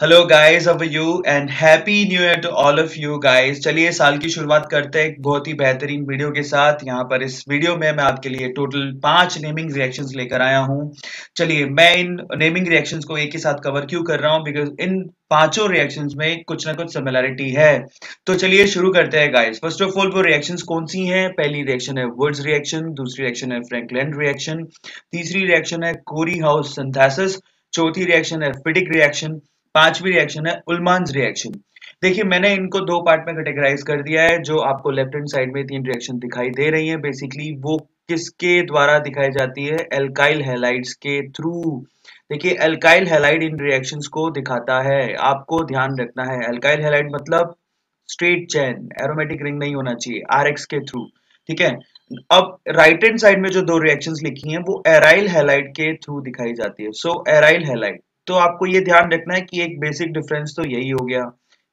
Hello guys अब you and happy new year to all of you guys चलिए साल की शुरुआत करते हैं एक बहुत ही बेहतरीन वीडियो के साथ। यहाँ पर इस वीडियो में मैं आपके लिए टोटल पाँच नेमिंग रिएक्शंस लेकर आया हूँ। चलिए, मैं इन नेमिंग रिएक्शंस को एक ही साथ कवर क्यों कर रहा हूँ? बिकॉज़ इन पाँचों रिएक्शंस में कुछ ना कुछ सिमिलरिटी है। तो चलिए, शुरू करते हैं गाइस फ़र्स्ट ऑफ़ ऑल वो रिएक्शंस कौन सी हैं? पहली रिएक्शन है वर्ड्स रिएक्शन दूसरी रिएक्शन है फ्रैंकलैंड रिएक्शन तीसरी रिएक्शन है कोरी हाउस सिंथेसिस चौथी रिएक्शन है फिटिक रिएक्शन पांचवी रिएक्शन है, उलमान्स रिएक्शन देखिए, मैंने इनको दो पार्ट में कैटेगराइज कर दिया है, जो आपको लेफ़्ट हैंड साइड में तीन रिएक्शन दिखाई दे रही है। बेसिकली वो किसके द्वारा दिखाई जाती है? एल्काइल हेलाइड्स के थ्रू देखिए एल्काइल हेलाइड इन रिएक्शंस को दिखाता है। आपको ध्यान रखना है एल्काइल हेलाइड मतलब स्ट्रेट चैन एरोमेटिक रिंग नहीं होना चाहिए आरएक्स के थ्रू ठीक है? अब राइट हैंड साइड में जो दो रिएक्शंस लिखी हैं, वो एराइल हेलाइड के थ्रू दिखाई जाती है। सो एराइल हेलाइड तो आपको ये ध्यान रखना है कि एक बेसिक डिफरेंस तो यही हो गया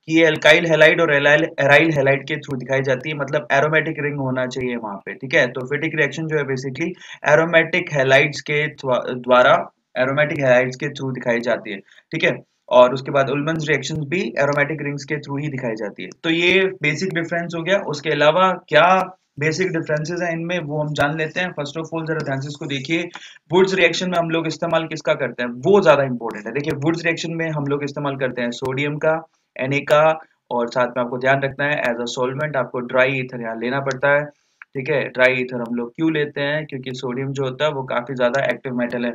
कि ये अल्काइल हेलाइड और एराइल हेलाइड के थ्रू दिखाई जाती है। मतलब एरोमेटिक रिंग होना चाहिए वहाँ पे, ठीक है? तो फिटिक रिएक्शन जो है बेसिकली एरोमेटिक हेलाइड्स के द्वारा एरोमेटिक हेलाइड्स के थ्रू दिखाई जाती है, ठीक है? और उसके बाद उलमन रिएक्शन भी एरोमेटिक रिंग्स के थ्रू ही दिखाई जाती है। तो ये बेसिक डिफरेंस हो गया। उसके अलावा क्या बेसिक डिफरेंसेस हैं इनमें, वो हम जान लेते हैं। फ़र्स्ट ऑफ़ ऑल जरा ध्यान से इसको देखिए। वुड्स रिएक्शन में हम लोग इस्तेमाल किसका करते हैं? वो ज़्यादा इंपॉर्टेंट है। देखिए वुड्स रिएक्शन में हम लोग इस्तेमाल करते हैं सोडियम का एन का, और साथ में आपको ध्यान रखना है एज अ सोलवेंट आपको ड्राई ईथर यहाँ लेना पड़ता है। ठीक है? ड्राई ईथर हम लोग क्यों लेते हैं? क्योंकि सोडियम जो होता है, वो काफ़ी ज़्यादा एक्टिव मेटल है।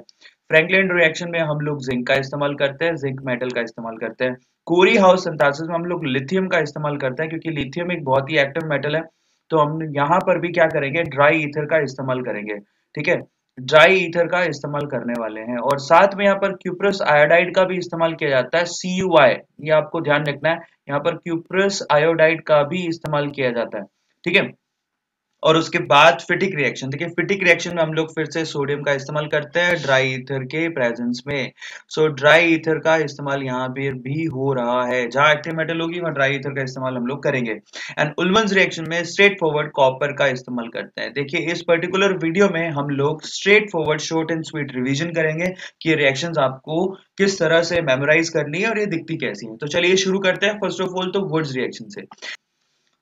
फ्रैंकलैंड रिएक्शन में हम लोग जिंक का इस्तेमाल करते हैं जिंक मेटल का इस्तेमाल करते हैं। कोरी हाउस सिंथेसिस में हम लोग लिथियम का इस्तेमाल करते हैं, क्योंकि लिथियम एक बहुत ही एक्टिव मेटल है। तो हम यहाँ पर भी क्या करेंगे ड्राई ईथर का इस्तेमाल करेंगे, ठीक है? ड्राई ईथर का इस्तेमाल करने वाले हैं। और साथ में यहाँ पर क्यूप्रस आयोडाइड का भी इस्तेमाल किया जाता है सी यू आई ये आपको ध्यान रखना है। यहाँ पर क्यूप्रस आयोडाइड का भी इस्तेमाल किया जाता है, ठीक है? और उसके बाद फिटिक रिएक्शन देखिए फिटिक रिएक्शन में हम लोग फिर से सोडियम का इस्तेमाल करते हैं ड्राई ईथर के प्रेजेंस में। सो ड्राई ईथर का इस्तेमाल यहाँ पे भी हो रहा है। जहाँ एक्टिव मेटल होगी, वहाँ ड्राई ईथर का इस्तेमाल हम लोग करेंगे। एंड उलवंस रिएक्शन में स्ट्रेट फॉरवर्ड कॉपर का इस्तेमाल करते हैं। देखिए, इस पर्टिकुलर वीडियो में हम लोग straightforward short and sweet revision करेंगे कि रिएक्शन आपको किस तरह से मेमोराइज करनी है और ये दिखती कैसी है। तो चलिए शुरू करते हैं। फ़र्स्ट ऑफ़ ऑल तो वर्ड्स रिएक्शन से।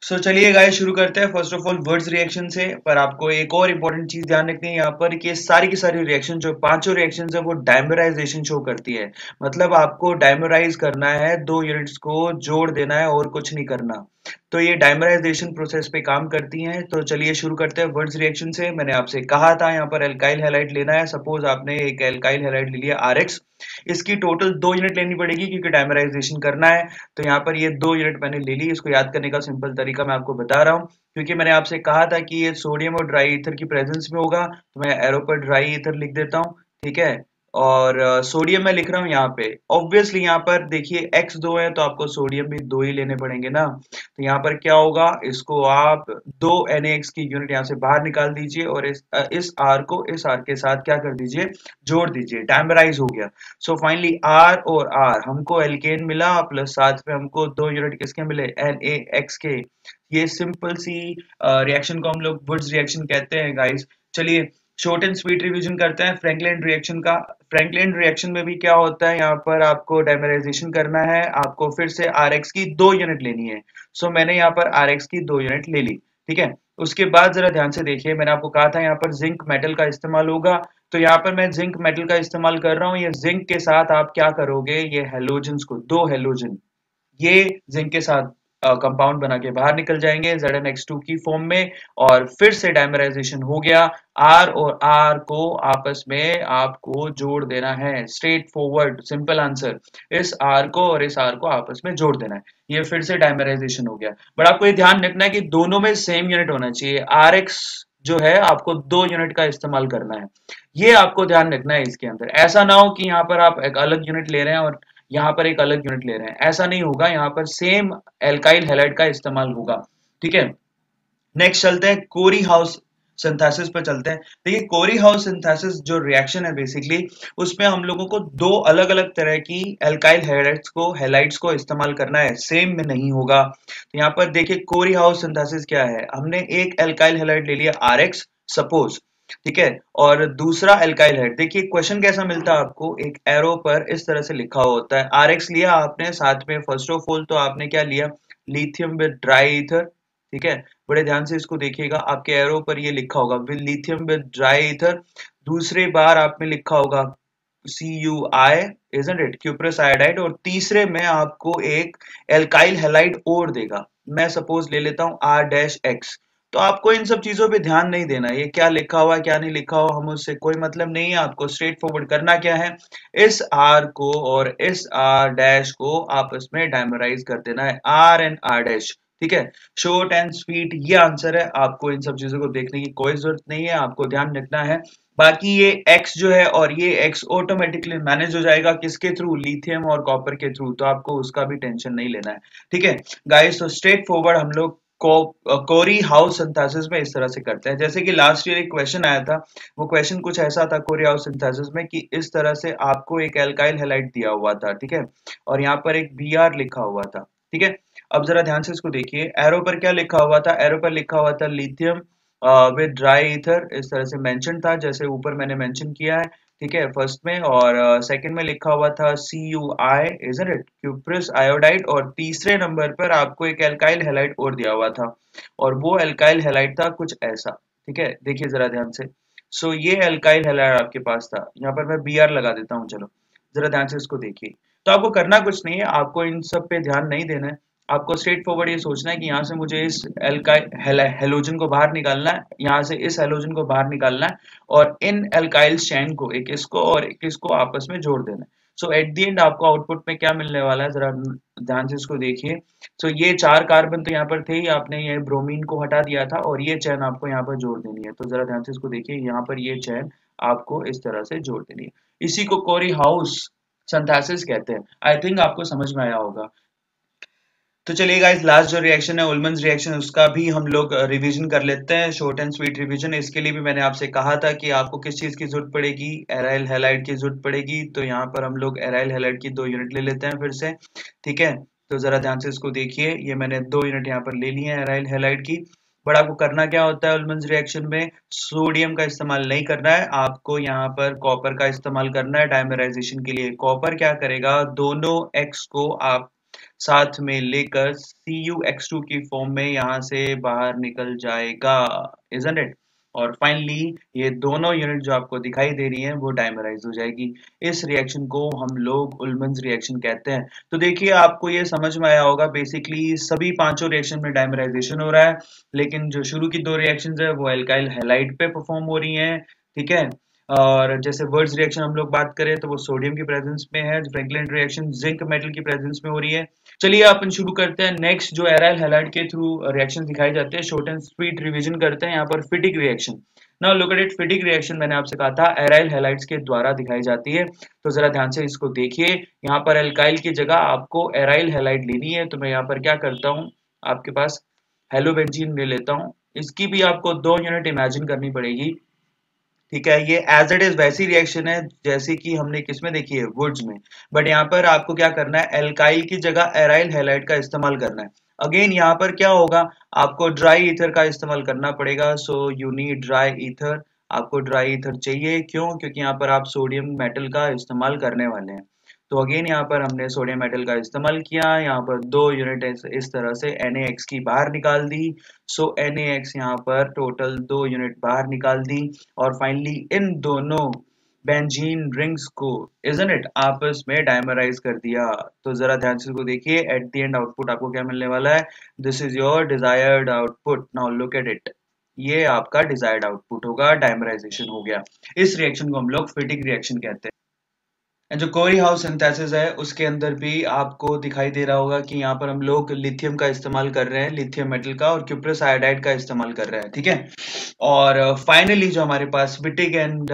सो so, चलिए गाइस शुरू करते हैं। First of all Wurtz reaction से पर आपको एक और इम्पोर्टेंट चीज़ ध्यान रखनी है यहाँ पर कि सारी की सारी रिएक्शन जो पाँचों रिएक्शन है वो डायमराइजेशन शो करती है। मतलब आपको डायमराइज करना है दो यूनिट्स को जोड़ देना है और कुछ नहीं करना। तो ये डायमराइजेशन प्रोसेस पे काम करती हैं। तो चलिए शुरू करते हैं वर्ड्स रिएक्शन से। मैंने आपसे कहा था, यहाँ पर एल्काइल हेलाइट लेना है। सपोज़ आपने एक एल्काइल हेलाइट ले लिया आर इसकी टोटल दो यूनिट लेनी पड़ेगी क्योंकि डायमराइजेशन करना है। तो यहाँ पर ये दो यूनिट मैंने ले ली। इसको याद करने का सिंपल तरीका मैं आपको बता रहा हूँ। क्योंकि मैंने आपसे कहा था कि ये सोडियम और ड्राई ईथर की प्रेजेंस में होगा। तो मैं एरो पर ड्राई ईथर लिख देता हूँ। ठीक है? और सोडियम मैं लिख रहा हूँ यहाँ पे। ऑब्वियसली यहाँ पर देखिए एक्स दो है तो आपको सोडियम भी दो ही लेने पड़ेंगे ना। तो यहाँ पर क्या होगा, इसको आप दो एनएक्स की यूनिट यहाँ से बाहर निकाल दीजिए और इस इस आर को इस आर के साथ क्या कर दीजिए, जोड़ दीजिए। डायमराइज हो गया। सो फाइनली आर और आर हमको एल्केन मिला प्लस साथ में हमको दो यूनिट किसके मिले? एन ए एक्स के। ये सिंपल सी रिएक्शन को हम लोग वुड्स रिएक्शन कहते हैं गाइस चलिए शॉर्ट एंड स्वीट रिवीजन करते हैं फ्रैंकलैंड रिएक्शन का। फ्रैंकलैंड रिएक्शन में भी क्या होता है? यहाँ पर आपको डायमराइजेशन करना है। आपको फिर से आर की दो यूनिट लेनी है। सो so, मैंने यहाँ पर RX की दो यूनिट ले ली। ठीक है? उसके बाद जरा ध्यान से देखिए। मैंने आपको कहा था यहाँ पर जिंक मेटल का इस्तेमाल होगा। तो यहाँ पर मैं जिंक मेटल का इस्तेमाल कर रहा हूँ। ये जिंक के साथ आप क्या करोगे? ये हेलोजन को दो हेलोजन ये जिंक के साथ कंपाउंड बना के बाहर निकल जाएँगे जेड एन एक्स टू की फॉर्म में, और फिर से डायमराइजेशन हो गया। आर और आर को आपस में आपको जोड़ देना है। स्ट्रेट फॉरवर्ड सिंपल आंसर इस आर को और इस आर को आपस में जोड़ देना है। ये फिर से डायमराइजेशन हो गया। बट आपको ये ध्यान रखना है कि दोनों में सेम यूनिट होना चाहिए। आर एक्स जो है, आपको दो यूनिट का इस्तेमाल करना है। ये आपको ध्यान रखना है इसके अंदर। ऐसा ना हो कि यहाँ पर आप एक अलग यूनिट ले रहे हैं और यहाँ पर एक अलग यूनिट ले रहे हैं। ऐसा नहीं होगा, यहाँ पर सेम एल्काइल हेलाइड का इस्तेमाल होगा। ठीक है? नेक्स्ट चलते हैं कोरी हाउस सिंथेसिस पर चलते हैं। देखिए कोरी हाउस सिंथेसिस जो रिएक्शन है बेसिकली उसमें हम लोगों को दो अलग अलग तरह की एल्काइल हेलाइट्स को हेलाइट्स को इस्तेमाल करना है। सेम में नहीं होगा। तो यहाँ पर देखिए कोरी हाउस सिंथेसिस क्या है? हमने एक एल्काइल हेलाइट ले लिया आर एक्स सपोज़ ठीक है? और दूसरा एल्काइल हेड देखिए क्वेश्चन कैसा मिलता है आपको? एक एरो पर इस तरह से लिखा होता है. आर एक्स लिया आपने, साथ में फ़र्स्ट ऑफ़ ऑल तो आपने क्या लिया? लिथियम विद ड्राई ईथर ठीक है? बड़े ध्यान से इसको देखिएगा. आपके एरो पर ये लिखा होगा. With lithium with dry ether दूसरे बार आपने लिखा होगा. C U I isn't it cuprous iodide और तीसरे में आपको एक एल्काइल हेलाइड और देगा. मैं सपोज़ ले लेता हूँ आर डैश एक्स तो आपको इन सब चीज़ों पे ध्यान नहीं देना ये क्या लिखा हुआ क्या नहीं लिखा हुआ, हम उससे कोई मतलब नहीं है। आपको स्ट्रेट फॉरवर्ड करना क्या है? इस आर को और इस आर डैश को आपस में डायमराइज कर देना है। आर एंड आर डैश ठीक है? शॉर्ट एंड स्वीट ये आंसर है। आपको इन सब चीज़ों को देखने की कोई ज़रूरत नहीं है। आपको ध्यान रखना है। बाकी ये x जो है और ये x ऑटोमेटिकली मैनेज हो जाएगा किसके थ्रू लिथियम और कॉपर के थ्रू तो आपको उसका भी टेंशन नहीं लेना है। ठीक है? गाइस तो स्ट्रेट फॉरवर्ड हम लोग कोरी हाउस सिंथेसिस में इस तरह से करते हैं। जैसे कि लास्ट ईयर एक क्वेश्चन आया था, वो क्वेश्चन कुछ ऐसा था कोरी हाउस सिंथेसिस में कि इस तरह से आपको एक एल्काइल हेलाइट दिया हुआ था, ठीक है? और यहाँ पर एक बीआर लिखा हुआ था, ठीक है? अब जरा ध्यान से इसको देखिए। एरो पर क्या लिखा हुआ था? एरो पर लिखा हुआ था लिथियम विद ड्राई ईथर इस तरह से मेंशन था, जैसे ऊपर मैंने मेंशन किया है। ठीक है फ़र्स्ट में और सेकंड uh, में लिखा हुआ था C U I is it cuprous iodide और तीसरे नंबर पर आपको एक एल्काइल हेलाइट और दिया हुआ था। और वो एल्काइल हेलाइट था कुछ ऐसा ठीक है? देखिए जरा ध्यान से। सो so, ये एल्काइल हेलाइट आपके पास था। यहाँ पर मैं बी आर लगा देता हूँ चलो। जरा ध्यान से इसको देखिए। तो आपको करना कुछ नहीं है आपको इन सब पे ध्यान नहीं देना है। आपको स्ट्रेट फॉरवर्ड ये सोचना है कि यहाँ से मुझे इस हेलोजन को बाहर निकालना है यहाँ से इस हेलोजन को बाहर निकालना है और इन एल्काइल चैन को एक इसको और एक इसको आपस में जोड़ देना है। सो एट दी एंड आपको आउटपुट में क्या मिलने वाला है? जरा ध्यान से इसको देखिए। सो so, ये चार कार्बन तो यहाँ पर थे ही आपने ये ब्रोमीन को हटा दिया था और ये चैन आपको यहाँ पर जोड़ देनी है। तो जरा ध्यान से इसको देखिए यहाँ पर ये चैन आपको इस तरह से जोड़ देनी है। इसी को कोरी हाउस संथासिस कहते हैं। आई थिंक आपको समझ में आया होगा। तो चलिए गाइस लास्ट जो रिएक्शन है उलमंस रिएक्शन उसका भी हम लोग रिवीजन कर लेते हैं शॉर्ट एंड स्वीट रिवीजन इसके लिए भी मैंने आपसे कहा था कि आपको किस चीज़ की ज़रूरत पड़ेगी? एराइल हेलाइड की ज़रूरत पड़ेगी। तो यहाँ पर हम लोग एराइल हेलाइट की दो यूनिट ले लेते हैं फिर से। ठीक है? तो जरा ध्यान से इसको देखिए। ये मैंने दो यूनिट यहाँ पर ले लिए हैं एराइल हेलाइड की। बट आपको करना क्या होता है उलमंस रिएक्शन में? सोडियम का इस्तेमाल नहीं करना है। आपको यहाँ पर कॉपर का इस्तेमाल करना है। डायमराइजेशन के लिए कॉपर क्या करेगा? दोनों एक्स को आप साथ में लेकर सी यू एक्स टू की फॉर्म में यहाँ से बाहर निकल जाएगा इजंट इट और फाइनली ये दोनों यूनिट जो आपको दिखाई दे रही हैं, वो डायमराइज हो जाएगी। इस रिएक्शन को हम लोग उलमंस रिएक्शन कहते हैं। तो देखिए, आपको ये समझ में आया होगा बेसिकली सभी पाँचों रिएक्शन में डायमराइजेशन हो रहा है, लेकिन जो शुरू की दो रिएक्शन है, वो एल्काइल हेलाइट पे परफॉर्म हो रही है, ठीक है? और जैसे वर्ड्स रिएक्शन हम लोग बात करें तो वो सोडियम की प्रेजेंस में है फ्रैंकलिन रिएक्शन जिंक मेटल की प्रेजेंस में हो रही है। चलिए अपन शुरू करते हैं। नेक्स्ट जो एराइल हेलाइड के थ्रू रिएक्शन दिखाई जाते हैं शॉर्ट एंड स्वीट रिवीजन करते हैं। यहाँ पर फिटिक रिएक्शन ना लुक एट फिटिक रिएक्शन मैंने आपसे कहा था एराइल हेलाइड्स के द्वारा दिखाई जाती है। तो जरा ध्यान से इसको देखिए। यहाँ पर एल्काइल की जगह आपको एराइल हेलाइड लेनी है। तो मैं यहाँ पर क्या करता हूँ, आपके पास हेलोबेंजीन ले लेता हूँ। इसकी भी आपको दो यूनिट इमेजिन करनी पड़ेगी। ठीक है, ये एज इट इज़ वैसी रिएक्शन है जैसे कि हमने किसमें देखी है? वुड्स में। बट यहाँ पर आपको क्या करना है? एल्काइल की जगह एराइल हेलाइट का इस्तेमाल करना है। अगेन यहाँ पर क्या होगा? आपको ड्राई ईथर का इस्तेमाल करना पड़ेगा। So you need dry ether आपको ड्राई ईथर चाहिए। क्यों? क्योंकि यहाँ पर आप सोडियम मेटल का इस्तेमाल करने वाले हैं। तो अगेन यहाँ पर हमने सोडियम मेटल का इस्तेमाल किया। यहाँ पर दो यूनिट इस तरह से Na की बाहर निकाल दी। सो Na यहाँ पर टोटल दो यूनिट बाहर निकाल दी। और फाइनली इन दोनों बेंजीन रिंग्स को इजन इट आपस में डायमराइज कर दिया। तो जरा ध्यान से इसको देखिए। एट द एंड आउटपुट आपको क्या मिलने वाला है? This is your desired output now look at it ये आपका डिजायर्ड आउटपुट होगा। डायमराइजेशन हो गया। इस रिएक्शन को हम लोग फिटिक रिएक्शन कहते हैं। जो कोरी हाउस सिंथेसिस है, उसके अंदर भी आपको दिखाई दे रहा होगा कि यहाँ पर हम लोग लिथियम का इस्तेमाल कर रहे हैं लिथियम मेटल का और क्यूप्रस आयोडाइड का इस्तेमाल कर रहे हैं, ठीक है? और फाइनली जो हमारे पास बिटिक एंड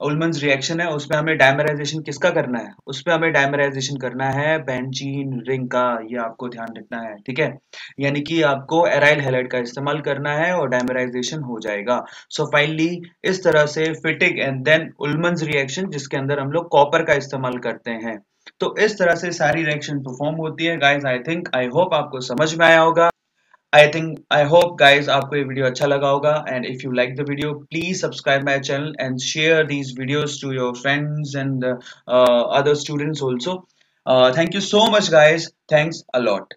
उलमंस रिएक्शन है, उसमें हमें डायमराइजेशन किसका करना है? उसमें हमें डायमराइजेशन करना है बेंजीन रिंग का, ये आपको ध्यान रखना है, ठीक है? यानी कि आपको एराइल हेलाइड का इस्तेमाल करना है और डायमराइजेशन हो जाएगा। सो so फाइनली इस तरह से Fittig and then Ullmann's reaction जिसके अंदर हम लोग कॉपर का इस्तेमाल करते हैं। तो इस तरह से सारी रिएक्शन परफॉर्म होती है। Guys I think I hope आपको समझ में आया होगा। I think I hope guys आपको ये वीडियो अच्छा लगा होगा and if you like the video please subscribe my channel and share these videos to your friends and other students also thank you so much guys thanks a lot